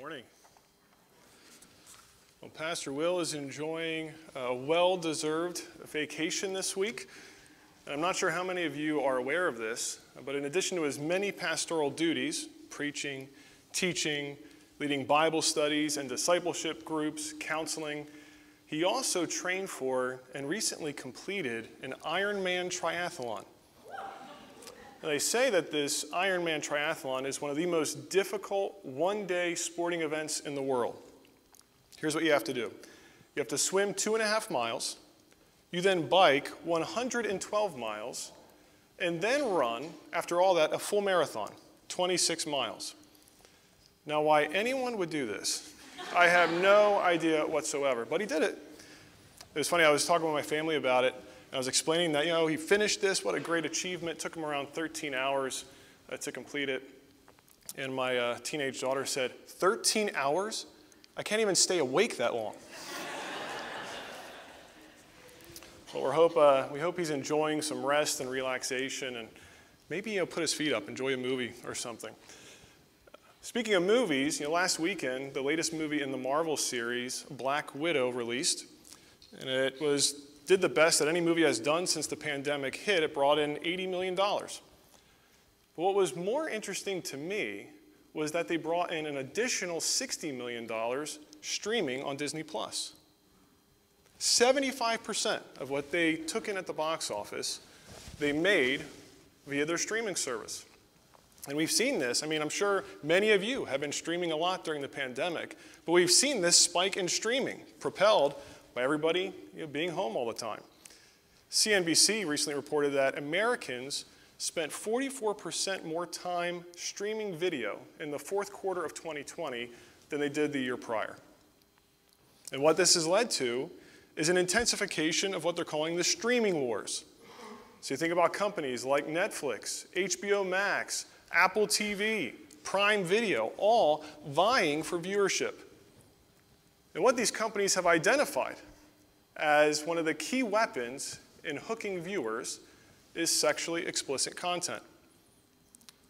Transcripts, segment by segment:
morning. Well, Pastor Will is enjoying a well deserved vacation this week. And I'm not sure how many of you are aware of this, but in addition to his many pastoral duties preaching, teaching, leading Bible studies and discipleship groups, counseling he also trained for and recently completed an Ironman triathlon. They say that this Ironman triathlon is one of the most difficult one day sporting events in the world. Here's what you have to do you have to swim two and a half miles, you then bike 112 miles, and then run, after all that, a full marathon, 26 miles. Now, why anyone would do this, I have no idea whatsoever, but he did it. It was funny, I was talking with my family about it, I was explaining that, you know, he finished this, what a great achievement. It took him around 13 hours uh, to complete it. And my uh, teenage daughter said, 13 hours? I can't even stay awake that long. well, we hope, uh, we hope he's enjoying some rest and relaxation and maybe you know, put his feet up, enjoy a movie or something. Speaking of movies, you know, last weekend, the latest movie in the Marvel series, Black Widow, released. And it was did the best that any movie has done since the pandemic hit. It brought in $80 million. But what was more interesting to me was that they brought in an additional $60 million streaming on Disney Plus. 75% of what they took in at the box office, they made via their streaming service. And we've seen this. I mean, I'm sure many of you have been streaming a lot during the pandemic, but we've seen this spike in streaming propelled by everybody you know, being home all the time. CNBC recently reported that Americans spent 44% more time streaming video in the fourth quarter of 2020 than they did the year prior. And what this has led to is an intensification of what they're calling the streaming wars. So you think about companies like Netflix, HBO Max, Apple TV, Prime Video, all vying for viewership. And what these companies have identified as one of the key weapons in hooking viewers is sexually explicit content.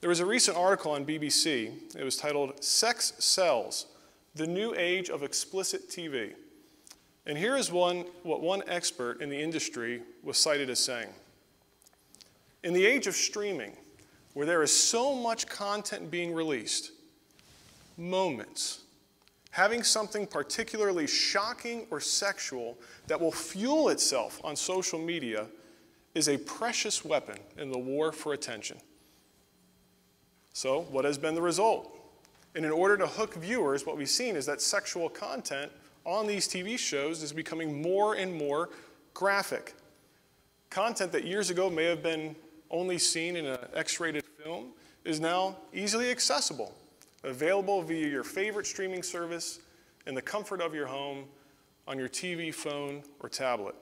There was a recent article on BBC. It was titled Sex Sells The New Age of Explicit TV. And here is one, what one expert in the industry was cited as saying In the age of streaming, where there is so much content being released, moments, having something particularly shocking or sexual that will fuel itself on social media is a precious weapon in the war for attention. So, what has been the result? And in order to hook viewers, what we've seen is that sexual content on these TV shows is becoming more and more graphic. Content that years ago may have been only seen in an X rated film is now easily accessible available via your favorite streaming service in the comfort of your home on your TV, phone, or tablet.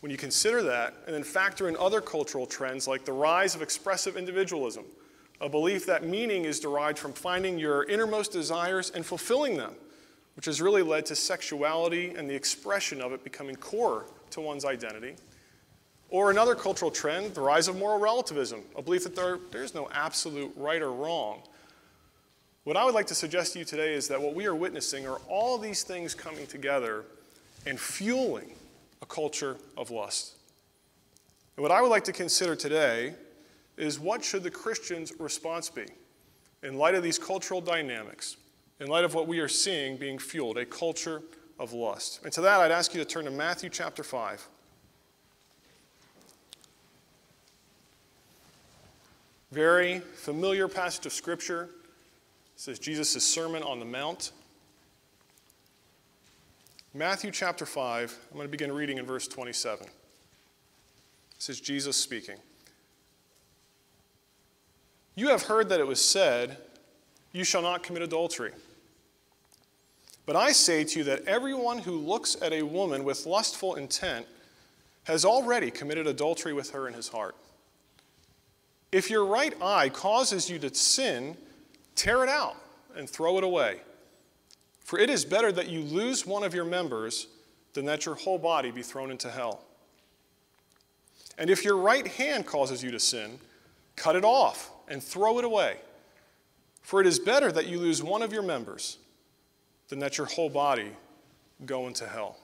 When you consider that and then factor in other cultural trends like the rise of expressive individualism, a belief that meaning is derived from finding your innermost desires and fulfilling them, which has really led to sexuality and the expression of it becoming core to one's identity. Or another cultural trend, the rise of moral relativism, a belief that there, there's no absolute right or wrong. What I would like to suggest to you today is that what we are witnessing are all these things coming together and fueling a culture of lust. And what I would like to consider today is what should the Christian's response be in light of these cultural dynamics, in light of what we are seeing being fueled, a culture of lust. And to that, I'd ask you to turn to Matthew chapter 5. Very familiar passage of Scripture. It says Jesus' Sermon on the Mount. Matthew chapter 5, I'm going to begin reading in verse 27. This is Jesus speaking. You have heard that it was said, You shall not commit adultery. But I say to you that everyone who looks at a woman with lustful intent has already committed adultery with her in his heart. If your right eye causes you to sin, tear it out and throw it away. For it is better that you lose one of your members than that your whole body be thrown into hell. And if your right hand causes you to sin, cut it off and throw it away. For it is better that you lose one of your members than that your whole body go into hell.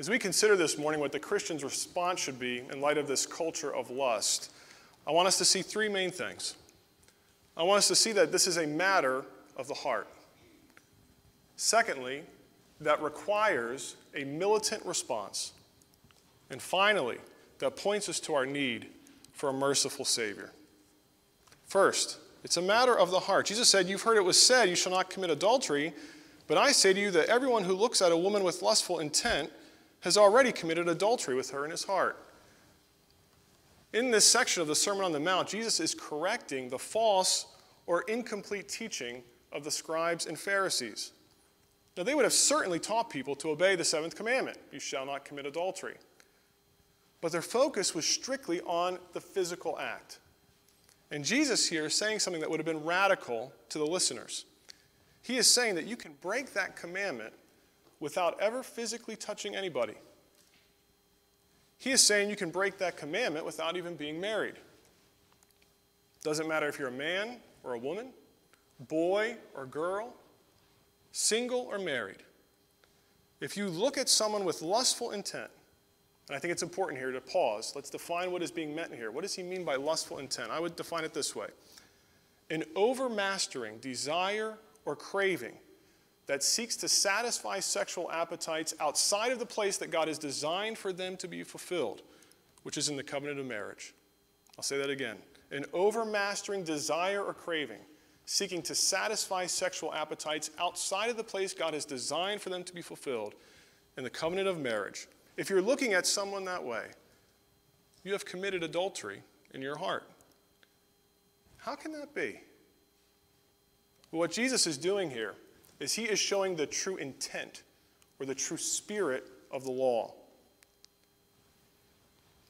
As we consider this morning what the Christian's response should be in light of this culture of lust, I want us to see three main things. I want us to see that this is a matter of the heart. Secondly, that requires a militant response. And finally, that points us to our need for a merciful Savior. First, it's a matter of the heart. Jesus said, You've heard it was said, You shall not commit adultery. But I say to you that everyone who looks at a woman with lustful intent has already committed adultery with her in his heart. In this section of the Sermon on the Mount, Jesus is correcting the false or incomplete teaching of the scribes and Pharisees. Now, they would have certainly taught people to obey the seventh commandment you shall not commit adultery. But their focus was strictly on the physical act. And Jesus here is saying something that would have been radical to the listeners. He is saying that you can break that commandment without ever physically touching anybody. He is saying you can break that commandment without even being married. Doesn't matter if you're a man or a woman, boy or girl, single or married. If you look at someone with lustful intent, and I think it's important here to pause, let's define what is being meant here. What does he mean by lustful intent? I would define it this way an overmastering desire or craving that seeks to satisfy sexual appetites outside of the place that God has designed for them to be fulfilled, which is in the covenant of marriage. I'll say that again. An overmastering desire or craving seeking to satisfy sexual appetites outside of the place God has designed for them to be fulfilled in the covenant of marriage. If you're looking at someone that way, you have committed adultery in your heart. How can that be? What Jesus is doing here is he is showing the true intent or the true spirit of the law.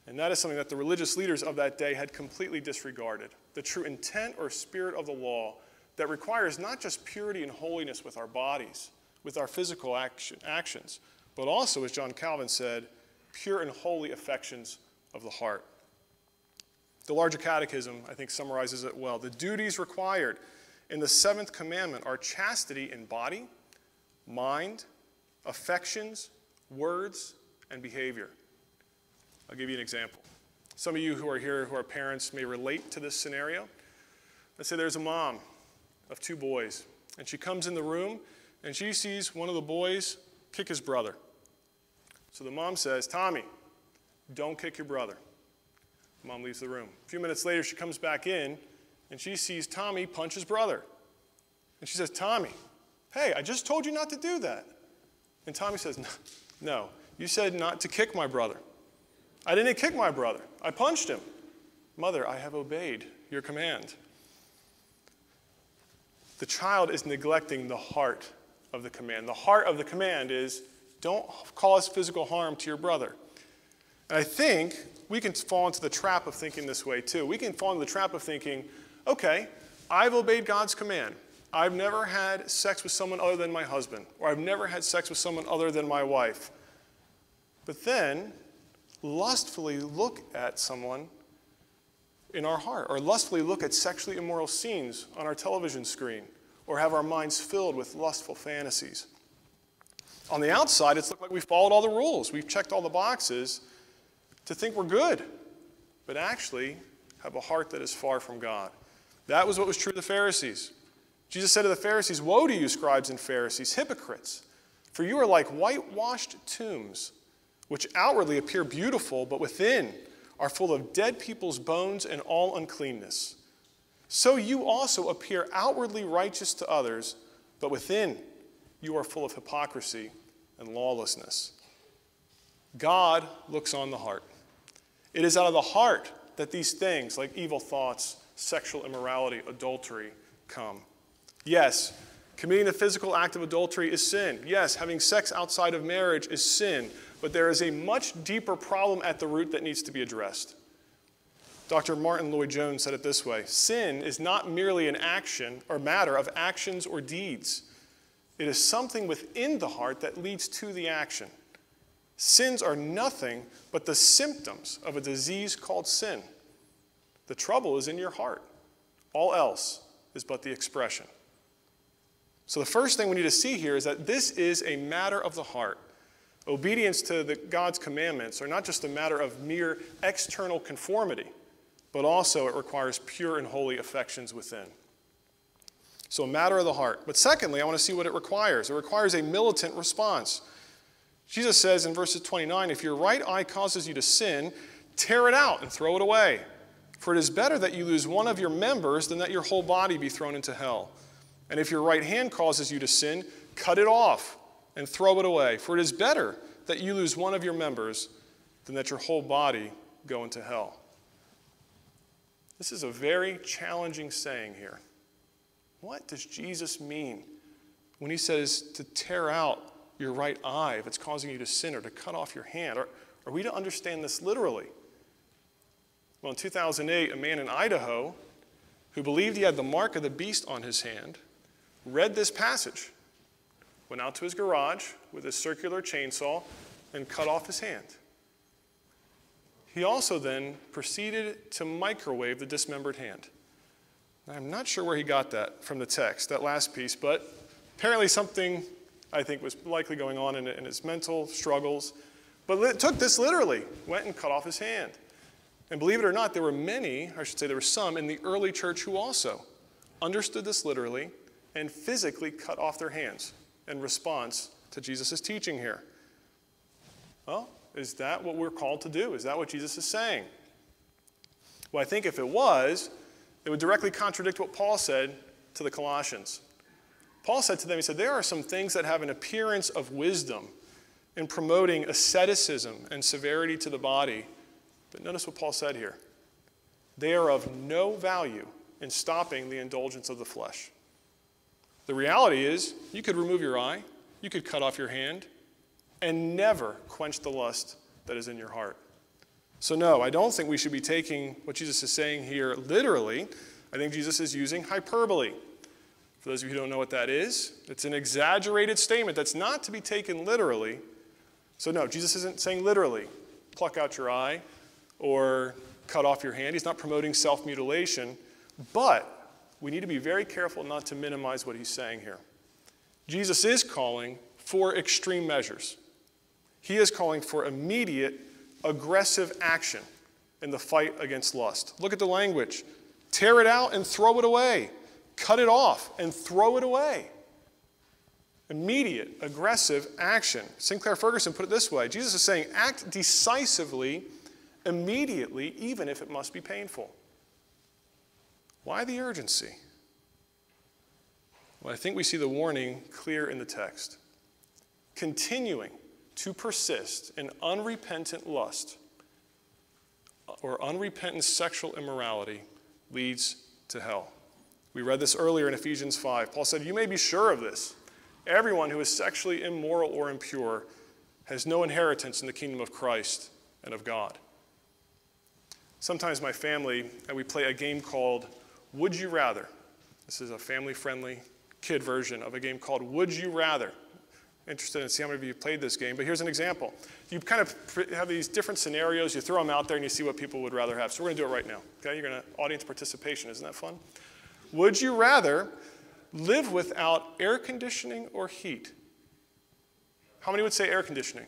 And that is something that the religious leaders of that day had completely disregarded. The true intent or spirit of the law that requires not just purity and holiness with our bodies, with our physical action, actions, but also, as John Calvin said, pure and holy affections of the heart. The larger catechism, I think, summarizes it well. The duties required in the seventh commandment are chastity in body, mind, affections, words, and behavior. I'll give you an example. Some of you who are here who are parents may relate to this scenario. Let's say there's a mom of two boys. And she comes in the room and she sees one of the boys kick his brother. So the mom says, Tommy, don't kick your brother. The mom leaves the room. A few minutes later, she comes back in and she sees Tommy punch his brother. And she says, Tommy, hey, I just told you not to do that. And Tommy says, no, you said not to kick my brother. I didn't kick my brother, I punched him. Mother, I have obeyed your command the child is neglecting the heart of the command. The heart of the command is don't cause physical harm to your brother. And I think we can fall into the trap of thinking this way too. We can fall into the trap of thinking, okay, I've obeyed God's command. I've never had sex with someone other than my husband, or I've never had sex with someone other than my wife. But then, lustfully look at someone in our heart, or lustfully look at sexually immoral scenes on our television screen, or have our minds filled with lustful fantasies. On the outside, it's looked like we've followed all the rules, we've checked all the boxes to think we're good, but actually have a heart that is far from God. That was what was true of the Pharisees. Jesus said to the Pharisees, Woe to you, scribes and Pharisees, hypocrites! For you are like whitewashed tombs, which outwardly appear beautiful, but within are full of dead people's bones and all uncleanness. So you also appear outwardly righteous to others, but within you are full of hypocrisy and lawlessness. God looks on the heart. It is out of the heart that these things, like evil thoughts, sexual immorality, adultery, come. Yes, committing the physical act of adultery is sin. Yes, having sex outside of marriage is sin but there is a much deeper problem at the root that needs to be addressed. Dr. Martyn Lloyd-Jones said it this way Sin is not merely an action or matter of actions or deeds, it is something within the heart that leads to the action. Sins are nothing but the symptoms of a disease called sin. The trouble is in your heart. All else is but the expression. So, the first thing we need to see here is that this is a matter of the heart. Obedience to the, God's commandments are not just a matter of mere external conformity, but also it requires pure and holy affections within. So, a matter of the heart. But secondly, I want to see what it requires. It requires a militant response. Jesus says in verses 29 if your right eye causes you to sin, tear it out and throw it away. For it is better that you lose one of your members than that your whole body be thrown into hell. And if your right hand causes you to sin, cut it off and throw it away. For it is better that you lose one of your members than that your whole body go into hell. This is a very challenging saying here. What does Jesus mean when he says to tear out your right eye if it's causing you to sin or to cut off your hand? Are, are we to understand this literally? Well, in 2008, a man in Idaho who believed he had the mark of the beast on his hand read this passage, went out to his garage with a circular chainsaw, and cut off his hand. He also then proceeded to microwave the dismembered hand. I'm not sure where he got that from the text, that last piece, but apparently something I think was likely going on in, in his mental struggles. But took this literally, went and cut off his hand. And believe it or not, there were many, I should say, there were some in the early church who also understood this literally and physically cut off their hands in response to Jesus' teaching here. Well, is that what we're called to do? Is that what Jesus is saying? Well, I think if it was, it would directly contradict what Paul said to the Colossians. Paul said to them, he said, There are some things that have an appearance of wisdom in promoting asceticism and severity to the body but notice what Paul said here they are of no value in stopping the indulgence of the flesh. The reality is, you could remove your eye, you could cut off your hand, and never quench the lust that is in your heart. So, no, I don't think we should be taking what Jesus is saying here literally. I think Jesus is using hyperbole. For those of you who don't know what that is, it's an exaggerated statement that's not to be taken literally. So, no, Jesus isn't saying literally, pluck out your eye, or cut off your hand. He's not promoting self mutilation, but we need to be very careful not to minimize what he's saying here. Jesus is calling for extreme measures. He is calling for immediate, aggressive action in the fight against lust. Look at the language tear it out and throw it away, cut it off and throw it away. Immediate, aggressive action. Sinclair Ferguson put it this way Jesus is saying, act decisively immediately, even if it must be painful. Why the urgency? Well, I think we see the warning clear in the text. Continuing to persist in unrepentant lust or unrepentant sexual immorality leads to hell. We read this earlier in Ephesians 5. Paul said, You may be sure of this. Everyone who is sexually immoral or impure has no inheritance in the kingdom of Christ and of God. Sometimes my family, and we play a game called Would You Rather. This is a family friendly kid version of a game called Would You Rather. Interested in see how many of you played this game, but here's an example. You kind of have these different scenarios, you throw them out there, and you see what people would rather have. So we're going to do it right now. Okay, you're going to audience participation. Isn't that fun? Would you rather live without air conditioning or heat? How many would say air conditioning?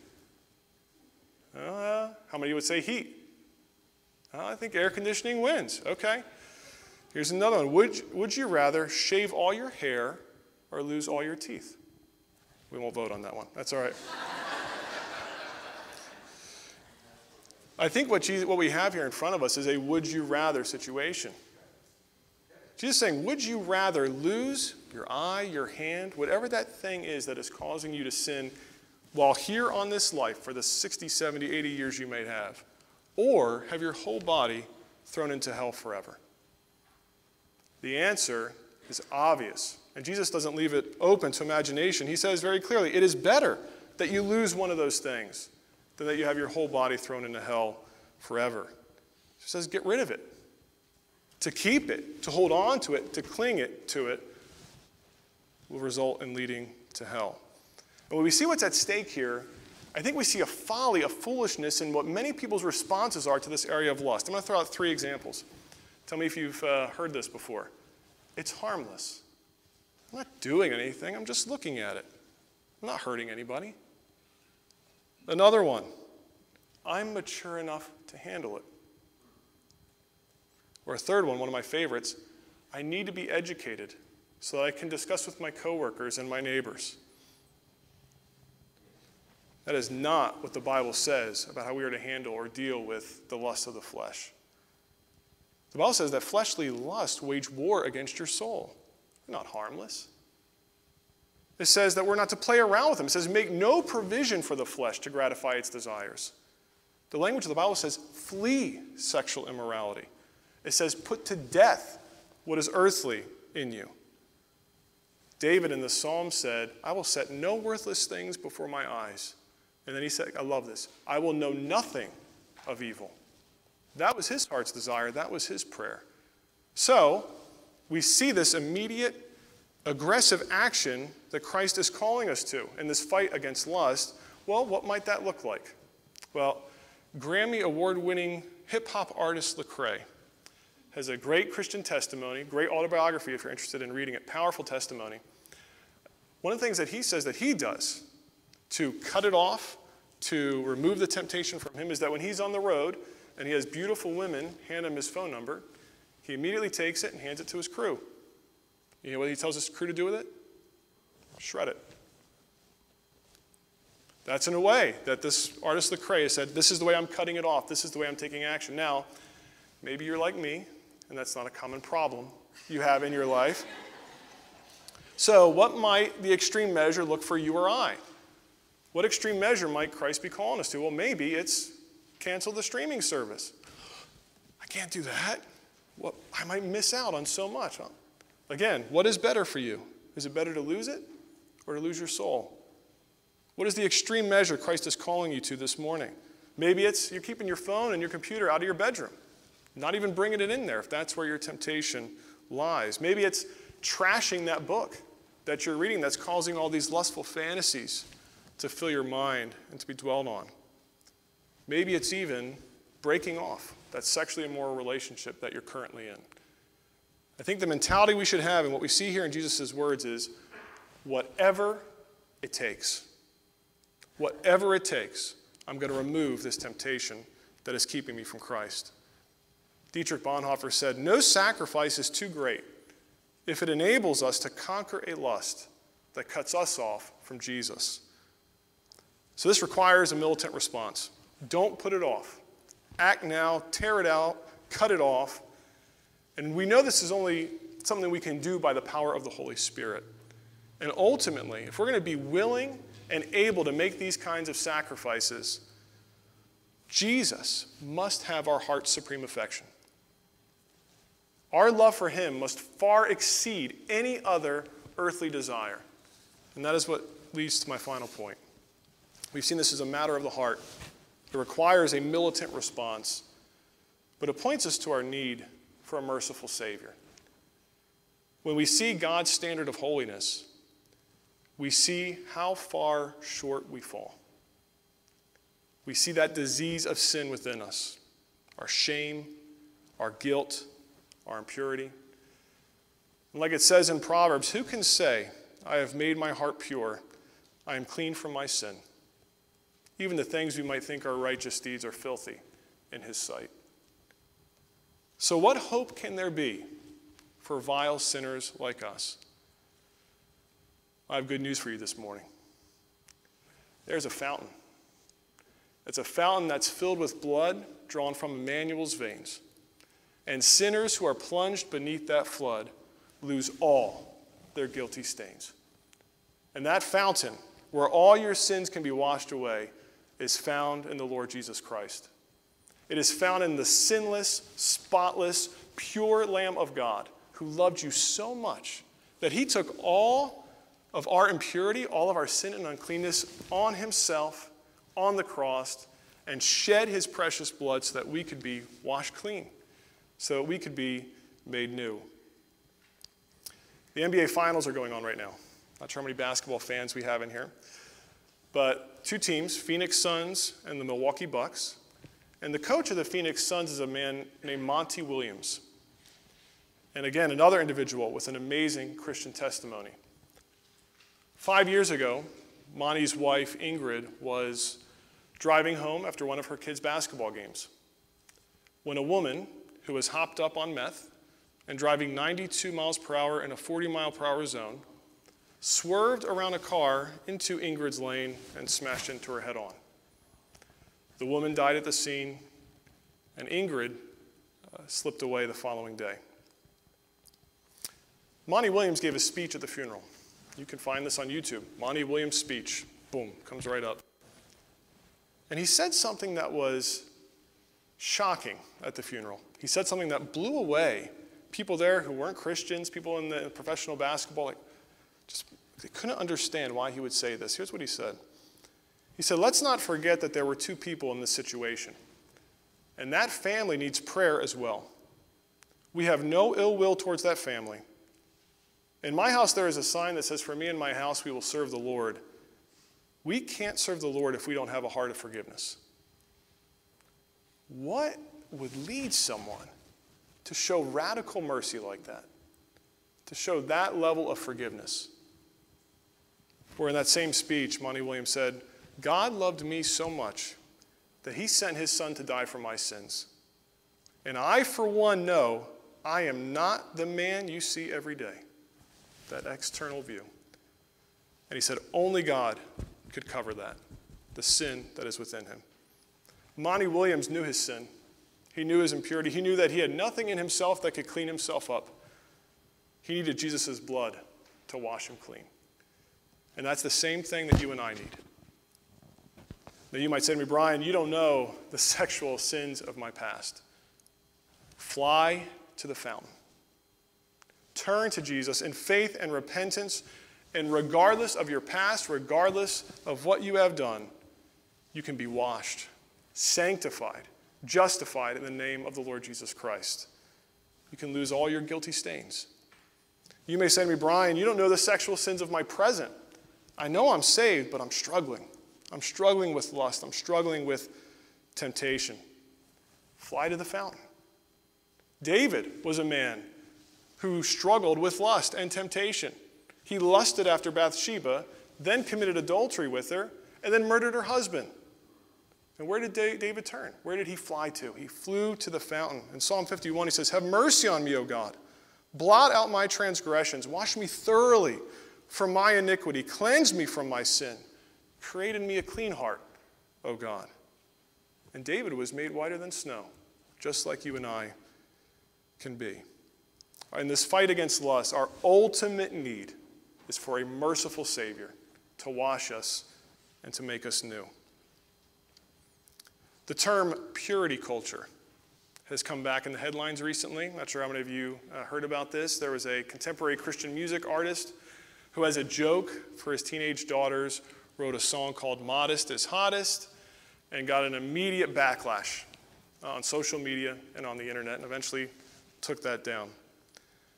Uh, how many would say heat? I think air conditioning wins. Okay. Here's another one. Would, would you rather shave all your hair or lose all your teeth? We won't vote on that one. That's all right. I think what, Jesus, what we have here in front of us is a would you rather situation. Jesus saying, would you rather lose your eye, your hand, whatever that thing is that is causing you to sin while here on this life for the 60, 70, 80 years you may have? Or have your whole body thrown into hell forever? The answer is obvious. And Jesus doesn't leave it open to imagination. He says very clearly it is better that you lose one of those things than that you have your whole body thrown into hell forever. He says get rid of it. To keep it, to hold on to it, to cling it to it, will result in leading to hell. And when we see what's at stake here, I think we see a folly, a foolishness in what many people's responses are to this area of lust. I'm going to throw out three examples. Tell me if you've uh, heard this before. It's harmless. I'm not doing anything, I'm just looking at it. I'm not hurting anybody. Another one. I'm mature enough to handle it. Or a third one, one of my favorites. I need to be educated so that I can discuss with my coworkers and my neighbors. That is not what the Bible says about how we are to handle or deal with the lust of the flesh. The Bible says that fleshly lust wage war against your soul. They're not harmless. It says that we're not to play around with them. It says, make no provision for the flesh to gratify its desires. The language of the Bible says, flee sexual immorality. It says, put to death what is earthly in you. David in the psalm said, I will set no worthless things before my eyes. And then he said, I love this, I will know nothing of evil. That was his heart's desire, that was his prayer. So, we see this immediate, aggressive action that Christ is calling us to in this fight against lust. Well, what might that look like? Well, Grammy award winning hip hop artist Lecrae has a great Christian testimony, great autobiography if you're interested in reading it, powerful testimony. One of the things that he says that he does to cut it off, to remove the temptation from him, is that when he's on the road and he has beautiful women hand him his phone number, he immediately takes it and hands it to his crew. You know what he tells his crew to do with it? Shred it. That's in a way that this artist Lecrae said, This is the way I'm cutting it off. This is the way I'm taking action. Now, maybe you're like me, and that's not a common problem you have in your life. So, what might the extreme measure look for you or I? What extreme measure might Christ be calling us to? Well, maybe it's cancel the streaming service. I can't do that. Well, I might miss out on so much. Again, what is better for you? Is it better to lose it or to lose your soul? What is the extreme measure Christ is calling you to this morning? Maybe it's you're keeping your phone and your computer out of your bedroom, not even bringing it in there if that's where your temptation lies. Maybe it's trashing that book that you're reading that's causing all these lustful fantasies to fill your mind and to be dwelled on. Maybe it's even breaking off that sexually immoral relationship that you're currently in. I think the mentality we should have and what we see here in Jesus' words is whatever it takes, whatever it takes, I'm going to remove this temptation that is keeping me from Christ. Dietrich Bonhoeffer said, No sacrifice is too great if it enables us to conquer a lust that cuts us off from Jesus. So this requires a militant response. Don't put it off. Act now, tear it out, cut it off. And we know this is only something we can do by the power of the Holy Spirit. And ultimately, if we're going to be willing and able to make these kinds of sacrifices, Jesus must have our heart's supreme affection. Our love for him must far exceed any other earthly desire. And that is what leads to my final point. We've seen this as a matter of the heart. It requires a militant response, but it points us to our need for a merciful Savior. When we see God's standard of holiness, we see how far short we fall. We see that disease of sin within us our shame, our guilt, our impurity. And like it says in Proverbs, who can say, I have made my heart pure, I am clean from my sin? Even the things we might think are righteous deeds are filthy in his sight. So, what hope can there be for vile sinners like us? I have good news for you this morning. There's a fountain. It's a fountain that's filled with blood drawn from Emmanuel's veins. And sinners who are plunged beneath that flood lose all their guilty stains. And that fountain, where all your sins can be washed away, is found in the Lord Jesus Christ. It is found in the sinless, spotless, pure Lamb of God who loved you so much that he took all of our impurity, all of our sin and uncleanness on himself on the cross and shed his precious blood so that we could be washed clean, so that we could be made new. The NBA Finals are going on right now. Not sure how many basketball fans we have in here. But two teams, Phoenix Suns and the Milwaukee Bucks. And the coach of the Phoenix Suns is a man named Monty Williams. And again, another individual with an amazing Christian testimony. Five years ago, Monty's wife, Ingrid, was driving home after one of her kids' basketball games when a woman who was hopped up on meth and driving 92 miles per hour in a 40 mile per hour zone swerved around a car into Ingrid's lane and smashed into her head on. The woman died at the scene, and Ingrid uh, slipped away the following day. Monty Williams gave a speech at the funeral. You can find this on YouTube. Monty Williams' speech. Boom, comes right up. And he said something that was shocking at the funeral. He said something that blew away people there who weren't Christians, people in the professional basketball, like, just they couldn't understand why he would say this. Here's what he said. He said, Let's not forget that there were two people in this situation. And that family needs prayer as well. We have no ill will towards that family. In my house, there is a sign that says, For me and my house, we will serve the Lord. We can't serve the Lord if we don't have a heart of forgiveness. What would lead someone to show radical mercy like that? To show that level of forgiveness? Where in that same speech, Monty Williams said, God loved me so much that he sent his son to die for my sins. And I, for one, know I am not the man you see every day, that external view. And he said, only God could cover that, the sin that is within him. Monty Williams knew his sin. He knew his impurity. He knew that he had nothing in himself that could clean himself up. He needed Jesus' blood to wash him clean. And that's the same thing that you and I need. Now, you might say to me, Brian, you don't know the sexual sins of my past. Fly to the fountain. Turn to Jesus in faith and repentance, and regardless of your past, regardless of what you have done, you can be washed, sanctified, justified in the name of the Lord Jesus Christ. You can lose all your guilty stains. You may say to me, Brian, you don't know the sexual sins of my present. I know I'm saved, but I'm struggling. I'm struggling with lust. I'm struggling with temptation. Fly to the fountain. David was a man who struggled with lust and temptation. He lusted after Bathsheba, then committed adultery with her, and then murdered her husband. And where did David turn? Where did he fly to? He flew to the fountain. In Psalm 51, he says, Have mercy on me, O God. Blot out my transgressions. Wash me thoroughly from my iniquity. Cleanse me from my sin. Create in me a clean heart, O God. And David was made whiter than snow, just like you and I can be. In this fight against lust, our ultimate need is for a merciful Savior to wash us and to make us new. The term purity culture has come back in the headlines recently. Not sure how many of you uh, heard about this. There was a contemporary Christian music artist who, as a joke for his teenage daughters, wrote a song called Modest is Hottest and got an immediate backlash on social media and on the internet and eventually took that down.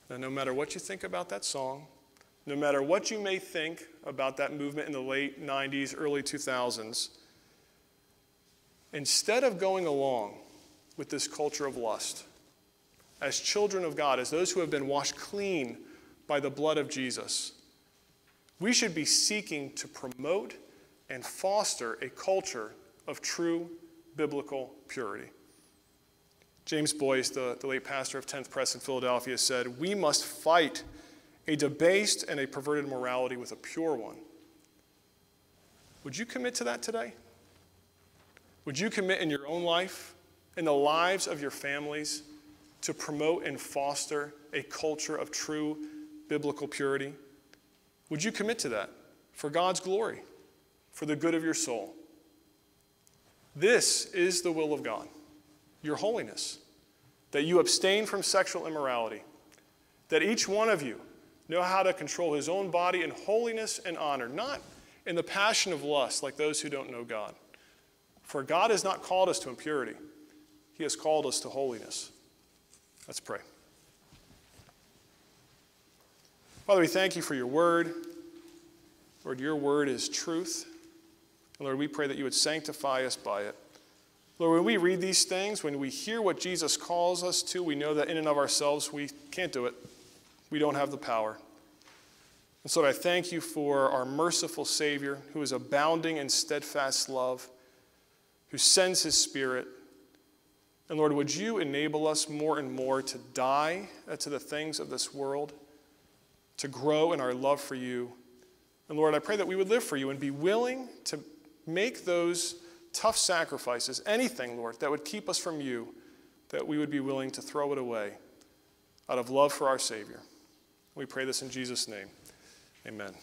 Now, no matter what you think about that song, no matter what you may think about that movement in the late 90s, early 2000s, instead of going along with this culture of lust, as children of God, as those who have been washed clean by the blood of Jesus, we should be seeking to promote and foster a culture of true biblical purity. James Boice, the, the late pastor of 10th Pres in Philadelphia, said, We must fight a debased and a perverted morality with a pure one. Would you commit to that today? Would you commit in your own life, in the lives of your families, to promote and foster a culture of true biblical purity? Would you commit to that for God's glory, for the good of your soul? This is the will of God, your holiness, that you abstain from sexual immorality, that each one of you know how to control his own body in holiness and honor, not in the passion of lust like those who don't know God. For God has not called us to impurity, He has called us to holiness. Let's pray. Father, we thank you for your word. Lord, your word is truth. And Lord, we pray that you would sanctify us by it. Lord, when we read these things, when we hear what Jesus calls us to, we know that in and of ourselves we can't do it. We don't have the power. And so I thank you for our merciful Savior who is abounding in steadfast love, who sends his Spirit. And Lord, would you enable us more and more to die to the things of this world, to grow in our love for you. And Lord, I pray that we would live for you and be willing to make those tough sacrifices, anything, Lord, that would keep us from you, that we would be willing to throw it away out of love for our Savior. We pray this in Jesus' name. Amen.